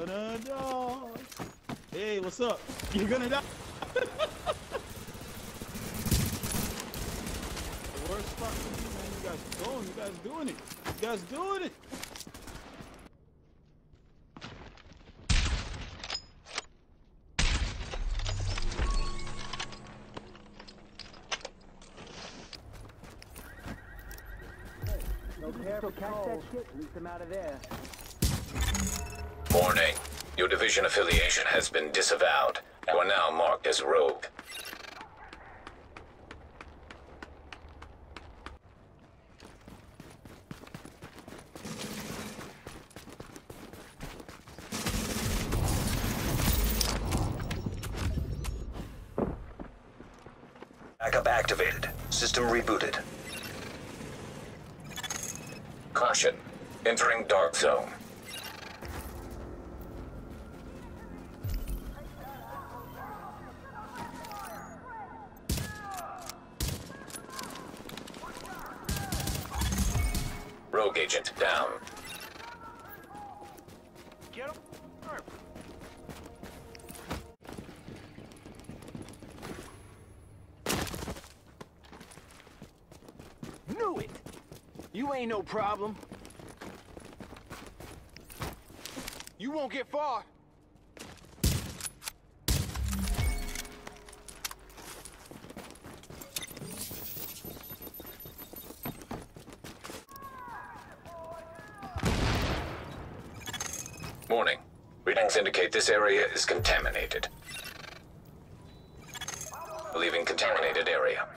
gonna die. Hey, what's up? You're gonna die. the worst spot for me, man. You guys going. You guys doing it. You guys doing it. No So catch that shit, leave them out of there. Warning. Your division affiliation has been disavowed. You are now marked as rogue. Backup activated. System rebooted. Caution. Entering dark zone. Rogue agent down. Get him. Knew it. You ain't no problem. You won't get far. Warning. Readings indicate this area is contaminated. Leaving contaminated area.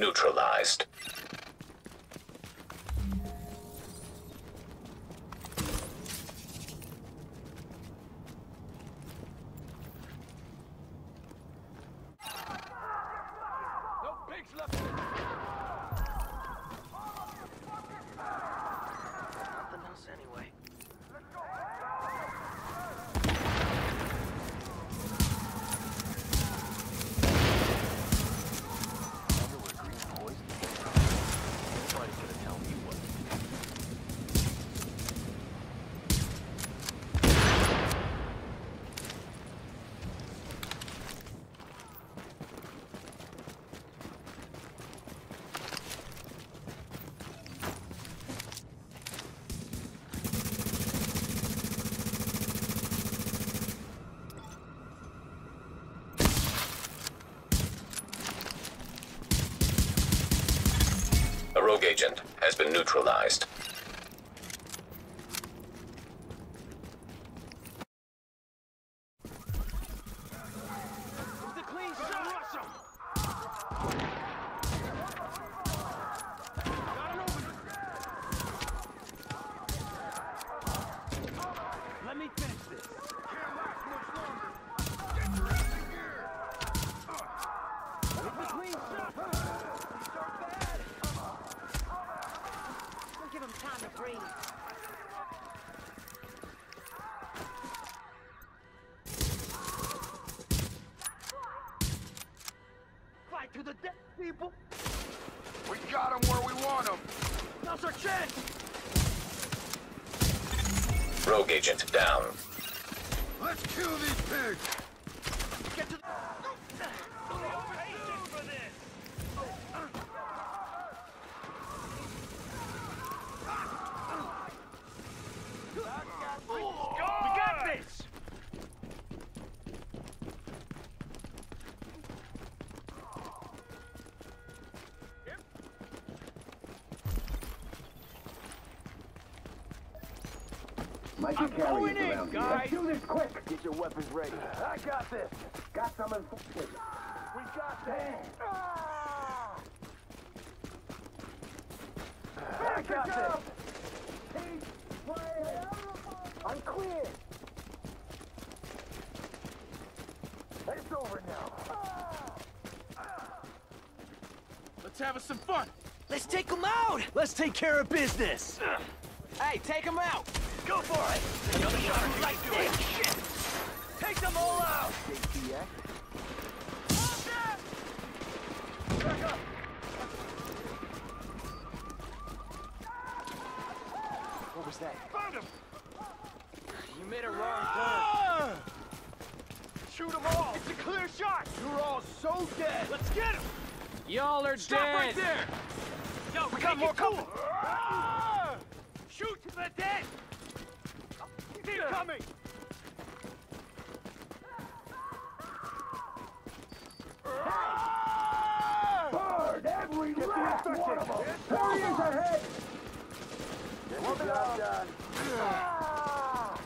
Neutralized. No pigs left. Nothing else anyway. Wonder where green poison came from. Nobody's gonna tell me what. A rogue agent has been neutralized. Who's the clean shot? Rush 'em. Got an opening. Let me finish this. Can't last much longer. Get your ass in gear. It's a clean shot. These are bad. Don't give him time to breathe. Fight to the death, people. We got him where we want him. Now's our chance. Rogue agent down. Let's kill these pigs. Get to the... for this. We got this! Mikey I'm Carey going is in, guys. Let's do this quick. Get your weapons ready. I got this. Got some enforcement. We got this. Ah! I got this. I'm clear. It's over now. Let's have us some fun. Let's take them out! Let's take care of business! Hey, take them out! Go for it! Another shot right there! Shit! Take them all out! What was that? Found him. You made a wrong turn. Ah! Shoot them all. It's a clear shot. You're all so dead. Let's get him. Y'all are Stop dead! right there. Yo, we got more cool. Ah! Shoot to the dead. Keep coming. Ah! Bird, every last one of them. He ahead. Get the job done. Ah!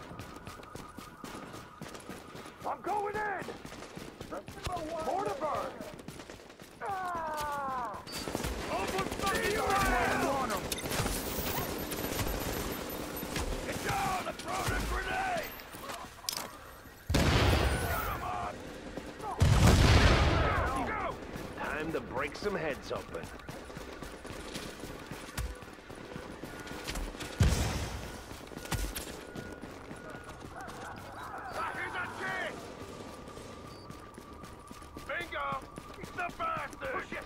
I'm going in. Bird. Ah! Open fucking fire on him. Get down and throw the grenade. Go! Time to heads open. Ah, Here's our chance! Bingo! He's the bastard! Push it!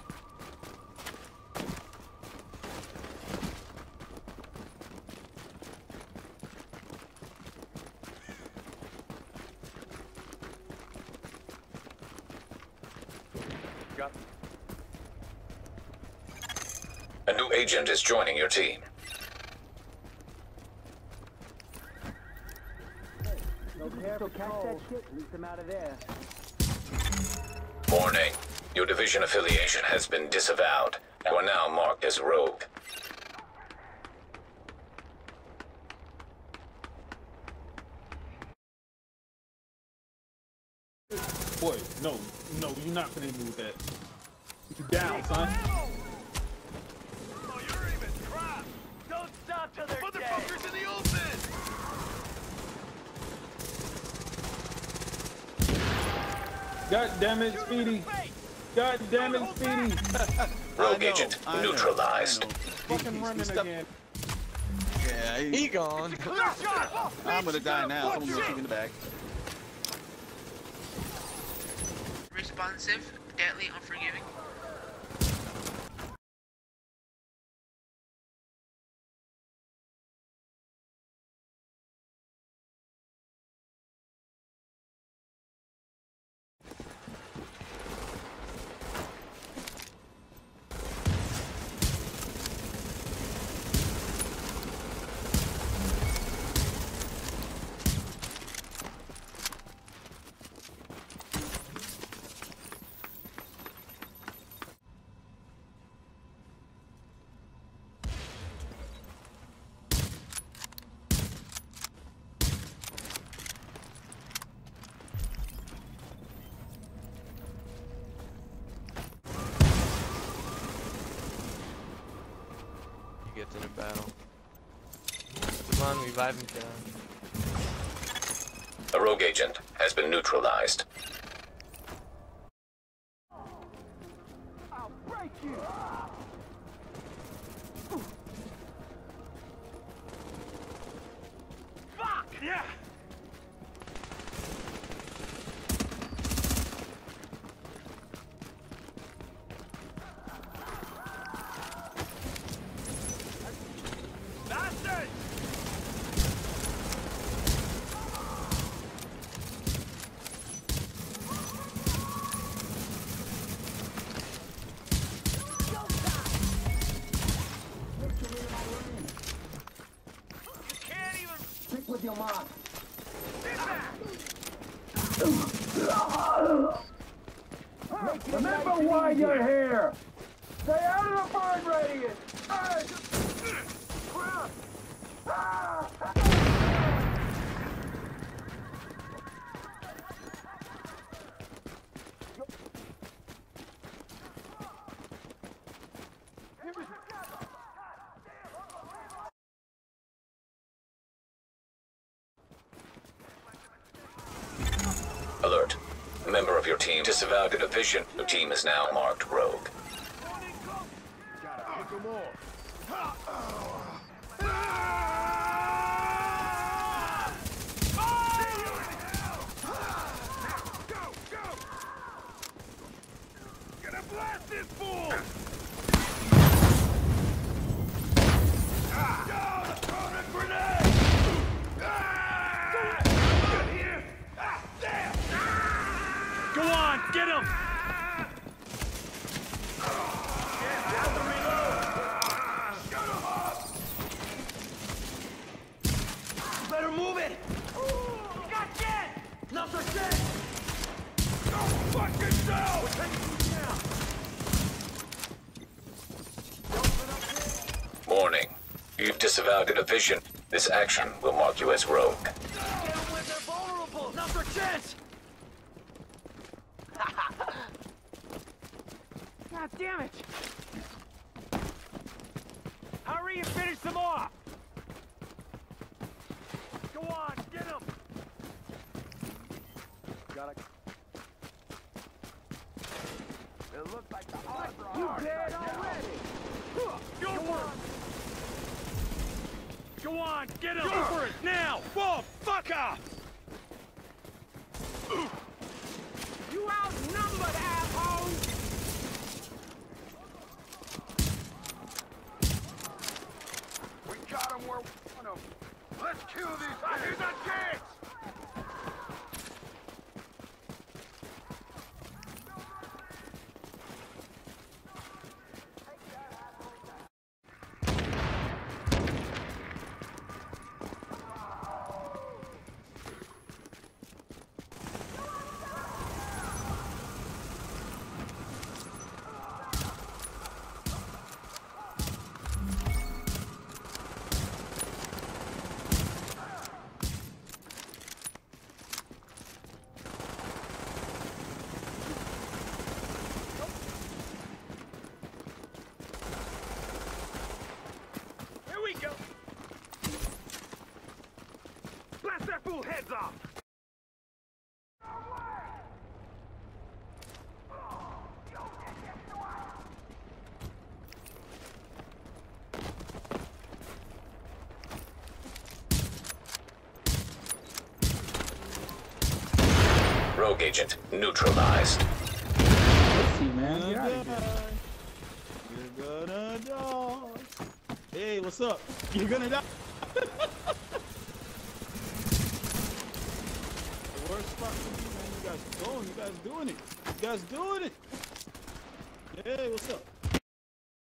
A new agent is joining your team. Warning. Your division affiliation has been disavowed. You are now marked as rogue. Boy, no, no, you're not gonna do that. You down, son. Oh, you're even crap! Don't stop till they're Motherfuckers in the open! God damn it, Speedy. God damn it, Speedy. Rogue know, agent I neutralized. Fucking running again. Yeah, he, he gone. Shot! I'm gonna die now. Someone's gonna shoot me in the back. responsive, deadly, unforgiving. He gets in a battle. Come on, revive him down. A rogue agent has been neutralized. Your mark. Remember why you're here. Stay out of the burn radius. Crap! Ah! Alert. A member of your team disavowed the division. Your team is now marked rogue. Morning, go! Go, go! Gonna blast this fool! Ah! Go! Throw the grenade! Ah! Get here! Ah, there! Ah! Go on, get him! Better move it! Got Jen! Not so shit! Go fuck yourself! Warning. You've disavowed a division. This action will mark you as rogue. Get them when they're vulnerable! Not their chance! God damn it! Hurry and finish them off! Go on, get him! Got it. It looks like the odds are You on our dead already! Go for it! Go on, get him! Go for it, now! Whoa, fuck off! You outnumbered, asshole! We got them where we want them. Let's kill these Here's pigs. a chance! Here we go! Blast that fool heads off! Rogue agent neutralized. See, man. You're gonna die. You're gonna die. Hey, what's up? You're gonna die. the worst spot for you, man. You guys going. You guys doing it. You guys doing it. Hey, what's up?